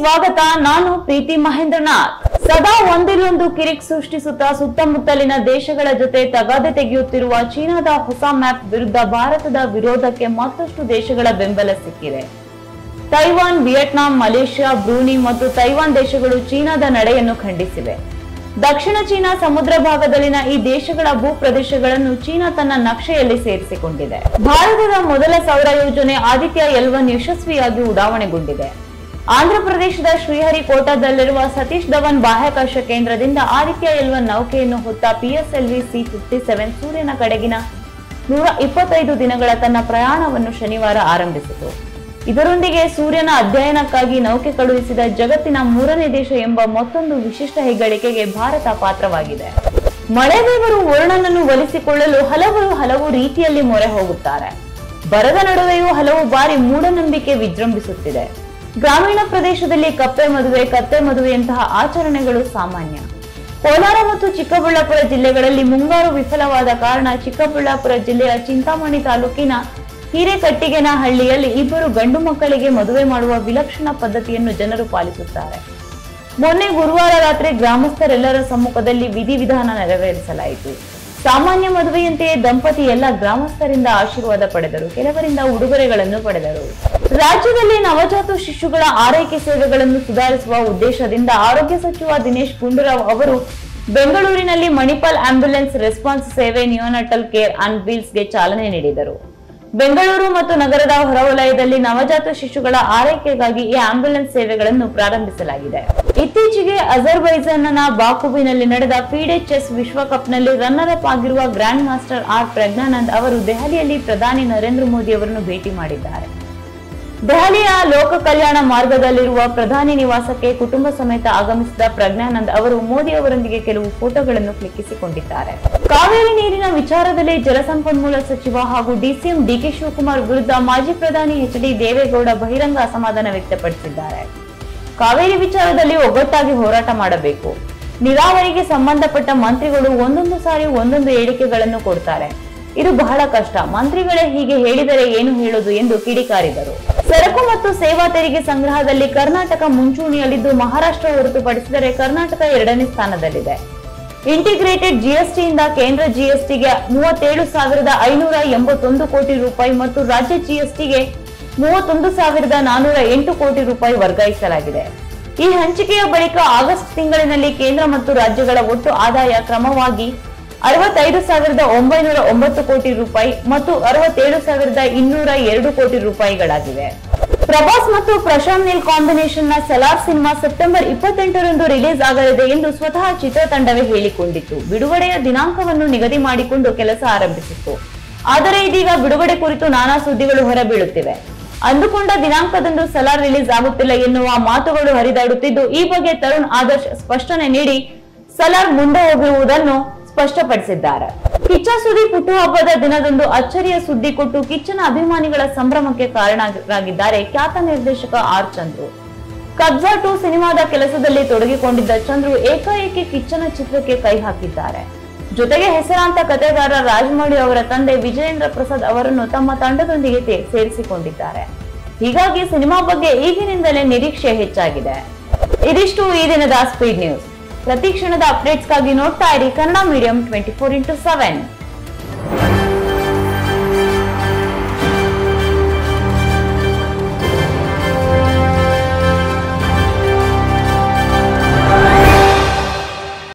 ಸ್ವಾಗತ. ನಾನು ಪ್ರೀತಿ ಮಹೇಂದ್ರನಾಥ್. ಸದಾ ಒಂದಿಲ್ಲೊಂದು ಕಿರಿಕ್ ಸೃಷ್ಟಿಸುತ್ತಾ ಸುತ್ತಮುತ್ತಲಿನ ದೇಶಗಳ ಜೊತೆ ತಗಾದೆ ತೆಗೆಯುತ್ತಿರುವ ಚೀನಾದ ಹೊಸ ಮ್ಯಾಪ್ ವಿರುದ್ಧ ಭಾರತದ ವಿರೋಧಕ್ಕೆ ಮತ್ತಷ್ಟು ದೇಶಗಳ ಬೆಂಬಲ ಸಿಕ್ಕಿದೆ. ತೈವಾನ್, ವಿಯೆಟ್ನಾಂ, ಮಲೇಷ್ಯಾ, ಬ್ರೂನಿ ಮತ್ತು ತೈವಾನ್ ದೇಶಗಳು ಚೀನಾದ ನಡೆಯನ್ನು ಖಂಡಿಸಿವೆ. ದಕ್ಷಿಣ ಚೀನಾ ಸಮುದ್ರ ಭಾಗದಲ್ಲಿನ ಈ ದೇಶಗಳ ಭೂ ಪ್ರದೇಶಗಳನ್ನು ಚೀನಾ ತನ್ನ ನಕ್ಷೆಯಲ್ಲಿ ಸೇರಿಸಿಕೊಂಡಿದೆ. ಭಾರತದ ಮೊದಲ ಸೌರ ಯೋಜನೆ ಆದಿತ್ಯ ಎಲ್ವನ್ ಯಶಸ್ವಿಯಾಗಿ ಉಡಾವಣೆಗೊಂಡಿದೆ. ಆಂಧ್ರಪ್ರದೇಶದ ಶ್ರೀಹರಿಕೋಟಾದಲ್ಲಿರುವ ಸತೀಶ್ ಧವನ್ ಬಾಹ್ಯಾಕಾಶ ಕೇಂದ್ರದಿಂದ ಆದಿತ್ಯ ಎಲ್ವನ್ ನೌಕೆಯನ್ನು ಹೊತ್ತ ಪಿಎಸ್ಎಲ್ವಿ ಸಿ ಫಿಫ್ಟಿ ಸೆವೆನ್ ಸೂರ್ಯನ ಕಡೆಗಿನ ನೂರ ಇಪ್ಪತ್ತೈದು ದಿನಗಳ ತನ್ನ ಪ್ರಯಾಣವನ್ನು ಶನಿವಾರ ಆರಂಭಿಸಿತು. ಇದರೊಂದಿಗೆ ಸೂರ್ಯನ ಅಧ್ಯಯನಕ್ಕಾಗಿ ನೌಕೆ ಕಳುಹಿಸಿದ ಜಗತ್ತಿನ ಮೂರನೇ ದೇಶ ಎಂಬ ಮತ್ತೊಂದು ವಿಶಿಷ್ಟ ಹೆಗ್ಗಳಿಕೆಗೆ ಭಾರತ ಪಾತ್ರವಾಗಿದೆ. ಮಳೆದೇವರು ವರ್ಣನನ್ನು ವರುಣನನ್ನು ಒಲಿಸಿಕೊಳ್ಳಲು ಹಲವರು ಹಲವು ರೀತಿಯಲ್ಲಿ ಮೊರೆ ಹೋಗುತ್ತಾರೆ. ಬರದ ನಡುವೆಯೂ ಹಲವು ಬಾರಿ ಮೂಢನಂಬಿಕೆ ವಿಜೃಂಭಿಸುತ್ತಿದೆ. ಗ್ರಾಮೀಣ ಪ್ರದೇಶದಲ್ಲಿ ಕಪ್ಪೆ ಮದುವೆ, ಕತ್ತೆ ಮದುವೆಯಂತಹ ಆಚರಣೆಗಳು ಸಾಮಾನ್ಯ. ಕೋಲಾರ ಮತ್ತು ಚಿಕ್ಕಬಳ್ಳಾಪುರ ಜಿಲ್ಲೆಗಳಲ್ಲಿ ಮುಂಗಾರು ವಿಫಲವಾದ ಕಾರಣ ಚಿಕ್ಕಬಳ್ಳಾಪುರ ಜಿಲ್ಲೆಯ ಚಿಂತಾಮಣಿ ತಾಲೂಕಿನ ಹಿರೇಕಟ್ಟಿಗೆನಹಳ್ಳಿಯಲ್ಲಿ ಇಬ್ಬರು ಗಂಡು ಮಕ್ಕಳಿಗೆ ಮದುವೆ ಮಾಡುವ ವಿಲಕ್ಷಣ ಪದ್ಧತಿಯನ್ನು ಜನರು ಪಾಲಿಸುತ್ತಾರೆ. ಮೊನ್ನೆ ಗುರುವಾರ ರಾತ್ರಿ ಗ್ರಾಮಸ್ಥರೆಲ್ಲರ ಸಮ್ಮುಖದಲ್ಲಿ ವಿಧಿವಿಧಾನ ನೆರವೇರಿಸಲಾಯಿತು. ಸಾಮಾನ್ಯ ಮದುವೆಯಂತೆಯೇ ದಂಪತಿ ಎಲ್ಲ ಗ್ರಾಮಸ್ಥರಿಂದ ಆಶೀರ್ವಾದ ಪಡೆದರು, ಕೆಲವರಿಂದ ಉಡುಗೊರೆಗಳನ್ನು ಪಡೆದರು. ರಾಜ್ಯದಲ್ಲಿ ನವಜಾತ ಶಿಶುಗಳ ಆರೈಕೆ ಸೇವೆಗಳನ್ನು ಸುಧಾರಿಸುವ ಉದ್ದೇಶದಿಂದ ಆರೋಗ್ಯ ಸಚಿವ ದಿನೇಶ್ ಗುಂಡೂರಾವ್ ಅವರು ಬೆಂಗಳೂರಿನಲ್ಲಿ ಮಣಿಪಾಲ್ ಆಂಬ್ಯುಲೆನ್ಸ್ ರೆಸ್ಪಾನ್ಸ್ ಸೇವೆ ನಿಯೋನಟಲ್ ಕೇರ್ ಅಂಡ್ ವೀಲ್ಸ್ಗೆ ಚಾಲನೆ ನೀಡಿದರು. ಬೆಂಗಳೂರು ಮತ್ತು ನಗರದ ಹೊರವಲಯದಲ್ಲಿ ನವಜಾತ ಶಿಶುಗಳ ಆರೈಕೆಗಾಗಿ ಈ ಆಂಬ್ಯುಲೆನ್ಸ್ ಸೇವೆಗಳನ್ನು ಪ್ರಾರಂಭಿಸಲಾಗಿದೆ. ಇತ್ತೀಚೆಗೆ ಅಜರ್ಬೈಜಾನ್ನ ಬಾಕುವಿನಲ್ಲಿ ನಡೆದ ಫೀಡೆ ಚೆಸ್ ವಿಶ್ವಕಪ್ನಲ್ಲಿ ರನ್ನರ್ ಅಪ್ ಆಗಿರುವ ಗ್ರ್ಯಾಂಡ್ ಮಾಸ್ಟರ್ ಆರ್ ಪ್ರಜ್ಞಾನಂದ್ ಅವರು ದೆಹಲಿಯಲ್ಲಿ ಪ್ರಧಾನಿ ನರೇಂದ್ರ ಮೋದಿ ಅವರನ್ನು ಭೇಟಿ ಮಾಡಿದ್ದಾರೆ. ದೆಹಲಿಯ ಲೋಕ ಕಲ್ಯಾಣ ಮಾರ್ಗದಲ್ಲಿರುವ ಪ್ರಧಾನಿ ನಿವಾಸಕ್ಕೆ ಕುಟುಂಬ ಸಮೇತ ಆಗಮಿಸಿದ ಪ್ರಜ್ಞಾನಂದ್ ಅವರು ಮೋದಿ ಅವರೊಂದಿಗೆ ಕೆಲವು ಫೋಟೋಗಳನ್ನು ಕ್ಲಿಕ್ಕಿಸಿಕೊಂಡಿದ್ದಾರೆ. ಕಾವೇರಿ ನೀರಿನ ವಿಚಾರದಲ್ಲಿ ಜಲಸಂಪನ್ಮೂಲ ಸಚಿವ ಹಾಗೂ ಡಿಸಿಎಂ ಡಿಕೆ ಶಿವಕುಮಾರ್ ವಿರುದ್ಧ ಮಾಜಿ ಪ್ರಧಾನಿ ಎಚ್ ಡಿ ದೇವೇಗೌಡ ಬಹಿರಂಗ ಅಸಮಾಧಾನ ವ್ಯಕ್ತಪಡಿಸಿದ್ದಾರೆ. ಕಾವೇರಿ ವಿಚಾರದಲ್ಲಿ ಒಗ್ಗಟ್ಟಾಗಿ ಹೋರಾಟ ಮಾಡಬೇಕು. ನೀರಾವರಿಗೆ ಸಂಬಂಧಪಟ್ಟ ಮಂತ್ರಿಗಳು ಒಂದೊಂದು ಸಾರಿ ಒಂದೊಂದು ಹೇಳಿಕೆಗಳನ್ನು ಕೊಡ್ತಾರೆ. ಇದು ಬಹಳ ಕಷ್ಟ. ಮಂತ್ರಿಗಳೇ ಹೀಗೆ ಹೇಳಿದರೆ ಏನು ಹೇಳೋದು ಎಂದು ಕಿಡಿಕಾರಿದರು. ಸರಕು ಮತ್ತು ಸೇವಾ ತೆರಿಗೆ ಸಂಗ್ರಹದಲ್ಲಿ ಕರ್ನಾಟಕ ಮುಂಚೂಣಿಯಲ್ಲಿದ್ದು ಮಹಾರಾಷ್ಟ್ರ ಹೊರತುಪಡಿಸಿದರೆ ಕರ್ನಾಟಕ ಎರಡನೇ ಸ್ಥಾನದಲ್ಲಿದೆ. ಇಂಟಿಗ್ರೇಟೆಡ್ ಜಿಎಸ್ಟಿಯಿಂದ ಕೇಂದ್ರ ಜಿಎಸ್ಟಿಗೆ ಮೂವತ್ತೇಳು ಸಾವಿರದ ಐನೂರ ಎಂಬತ್ತೊಂದು ಕೋಟಿ ರೂಪಾಯಿ ಮತ್ತು ರಾಜ್ಯ ಜಿಎಸ್ಟಿಗೆ ಮೂವತ್ತೊಂದು ಸಾವಿರದ ನಾನೂರ ಎಂಟು ಕೋಟಿ ರೂಪಾಯಿ ವರ್ಗಾಯಿಸಲಾಗಿದೆ. ಈ ಹಂಚಿಕೆಯ ಬಳಿಕ ಆಗಸ್ಟ್ ತಿಂಗಳಿನಲ್ಲಿ ಕೇಂದ್ರ ಮತ್ತು ರಾಜ್ಯಗಳ ಒಟ್ಟು ಆದಾಯ ಕ್ರಮವಾಗಿ ಅರವತ್ತೈದು ಸಾವಿರದ ಒಂಬೈನೂರ ಒಂಬತ್ತು ಕೋಟಿ ರೂಪಾಯಿ ಮತ್ತು ಅರವತ್ತೇಳು ಸಾವಿರದ ಇನ್ನೂರ ಎರಡು ಕೋಟಿ ರೂಪಾಯಿಗಳಾಗಿವೆ. ಪ್ರಭಾಸ್ ಮತ್ತು ಪ್ರಶಾಂತ್ ನೀಲ್ ಕಾಂಬಿನೇಷನ್ನ ಸಲಾರ್ ಸಿನಿಮಾ ಸೆಪ್ಟೆಂಬರ್ ಇಪ್ಪತ್ತೆಂಟರಂದು ರಿಲೀಸ್ ಆಗಲಿದೆ ಎಂದು ಸ್ವತಃ ಚಿತ್ರತಂಡವೇ ಹೇಳಿಕೊಂಡಿತ್ತು. ಬಿಡುಗಡೆಯ ದಿನಾಂಕವನ್ನು ನಿಗದಿ ಮಾಡಿಕೊಂಡು ಕೆಲಸ ಆರಂಭಿಸಿತ್ತು. ಆದರೆ ಇದೀಗ ಬಿಡುಗಡೆ ಕುರಿತು ನಾನಾ ಸುದ್ದಿಗಳು ಹೊರಬೀಳುತ್ತಿವೆ. ಅಂದುಕೊಂಡ ದಿನಾಂಕದಂದು ಸಲಾರ್ ರಿಲೀಸ್ ಆಗುತ್ತಿಲ್ಲ ಎನ್ನುವ ಮಾತುಗಳು ಹರಿದಾಡುತ್ತಿದ್ದು, ಈ ಬಗ್ಗೆ ತರುಣ್ ಆದರ್ಶ್ ಸ್ಪಷ್ಟನೆ ನೀಡಿ, ಸಲಾರ್ ಮುಂದೆ ಹೋಗಿರುವುದನ್ನು ಸ್ಪಷ್ಟಪಡಿಸಿದ್ದಾರೆ. ಕಿಚ್ಚ ಸುದೀಪ್ ಹುಟ್ಟುಹಬ್ಬದ ದಿನದಂದು ಅಚ್ಚರಿಯ ಸುದ್ದಿ ಕೊಟ್ಟು ಕಿಚ್ಚನ ಅಭಿಮಾನಿಗಳ ಸಂಭ್ರಮಕ್ಕೆ ಕಾರಣರಾಗಿದ್ದಾರೆ ಖ್ಯಾತ ನಿರ್ದೇಶಕ ಆರ್ ಚಂದ್ರು. ಕಬ್ಜಾ ಟು ಸಿನಿಮಾದ ಕೆಲಸದಲ್ಲಿ ತೊಡಗಿಕೊಂಡಿದ್ದ ಚಂದ್ರು ಏಕಾಏಕಿ ಕಿಚ್ಚನ ಚಿತ್ರಕ್ಕೆ ಕೈ ಹಾಕಿದ್ದಾರೆ. ಜೊತೆಗೆ ಹೆಸರಾಂತ ಕತೆಗಾರ ರಾಜಮೌಳಿ ಅವರ ತಂದೆ ವಿಜಯೇಂದ್ರ ಪ್ರಸಾದ್ ಅವರನ್ನು ತಮ್ಮ ತಂಡದೊಂದಿಗೆ ಸೇರಿಸಿಕೊಂಡಿದ್ದಾರೆ. ಹೀಗಾಗಿ ಸಿನಿಮಾ ಬಗ್ಗೆ ಈಗಿನಿಂದಲೇ ನಿರೀಕ್ಷೆ ಹೆಚ್ಚಾಗಿದೆ. ಇದಿಷ್ಟು ಈ ದಿನದ ಸ್ಪೀಡ್ ನ್ಯೂಸ್. ಪ್ರತಿ ಕ್ಷಣದ ಅಪ್ಡೇಟ್ಸ್ಗಾಗಿ ನೋಡ್ತಾ ಇರಿ Kannada medium twenty four into seven